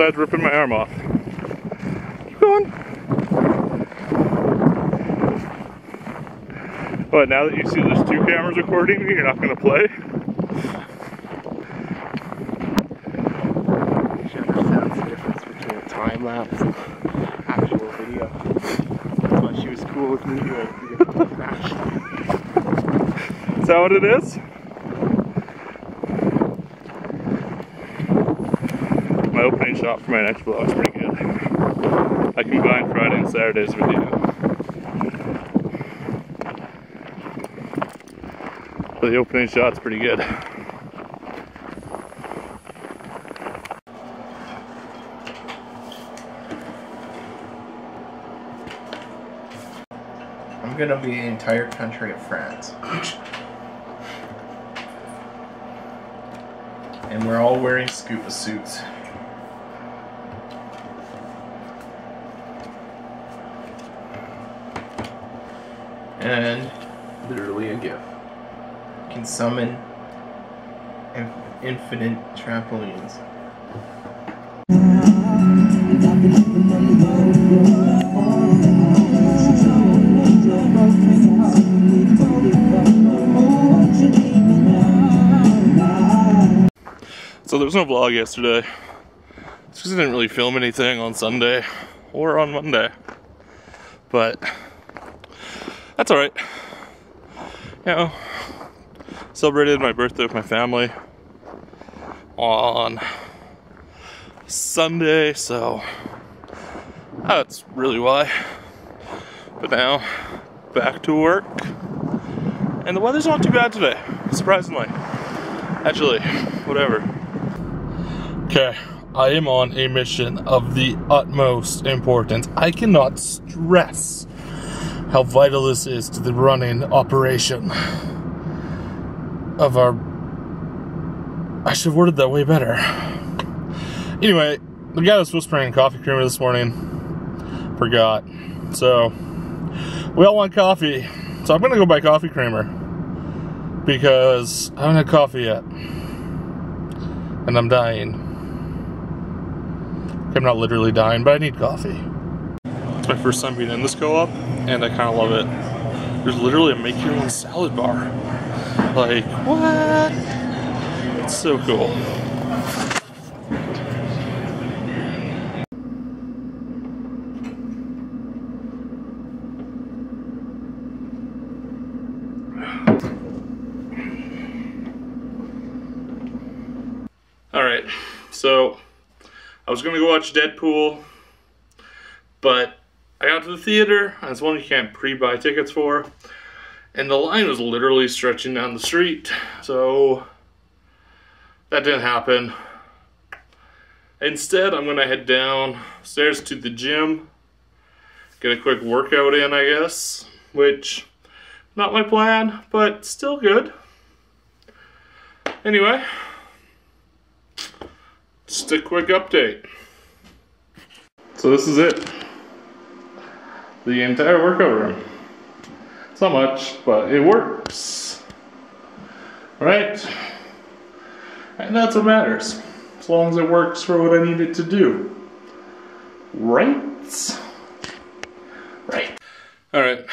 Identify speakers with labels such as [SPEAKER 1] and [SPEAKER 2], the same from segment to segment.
[SPEAKER 1] besides ripping my arm off. Keep going. What, now that you see there's two cameras recording me, you're not gonna play?
[SPEAKER 2] She understands the difference between a time lapse and actual video. That's why she was cool with me doing.
[SPEAKER 1] Is that what it is? My opening shot for my next vlog is pretty good. I combine Friday and Saturday's video. But the opening shot's pretty good.
[SPEAKER 2] I'm gonna be the entire country of France. And we're all wearing scuba suits. And literally a gift. Can summon infinite trampolines.
[SPEAKER 1] So there was no vlog yesterday. It's because I didn't really film anything on Sunday or on Monday. But that's alright. You know, celebrated my birthday with my family on Sunday, so that's really why. But now, back to work. And the weather's not too bad today, surprisingly. Actually, whatever. Okay, I am on a mission of the utmost importance. I cannot stress how vital this is to the running operation of our. I should have worded that way better. Anyway, the guy was supposed to bring in coffee creamer this morning forgot. So, we all want coffee. So, I'm gonna go buy coffee creamer because I haven't had coffee yet. And I'm dying. I'm not literally dying, but I need coffee. It's my first time being in this co-op, and I kind of love it. There's literally a make your own salad bar. Like, what? It's so cool. Alright, so I was gonna go watch Deadpool, but I got to the theater. It's one you can't pre-buy tickets for, and the line was literally stretching down the street. So that didn't happen. Instead, I'm gonna head downstairs to the gym, get a quick workout in, I guess. Which not my plan, but still good. Anyway, just a quick update. So this is it. The entire workout room. It's not much, but it works. Right? And that's what matters. As long as it works for what I need it to do. Right? Right. Alright.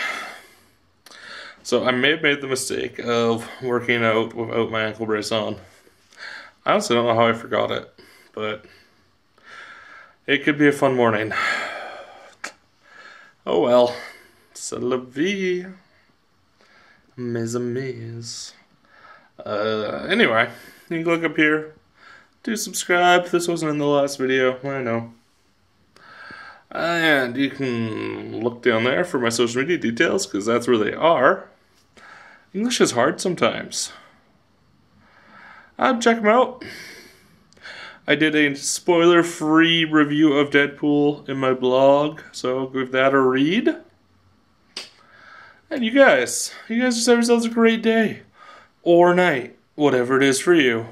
[SPEAKER 1] So I may have made the mistake of working out without my ankle brace on. I honestly don't know how I forgot it, but it could be a fun morning. Oh well. C'est la vie. Mes amis. Uh, anyway, you can click up here. Do subscribe. This wasn't in the last video. I know. And you can look down there for my social media details because that's where they are. English is hard sometimes. Uh, check them out. I did a spoiler free review of Deadpool in my blog, so give that a read. And you guys, you guys just have yourselves a great day or night, whatever it is for you.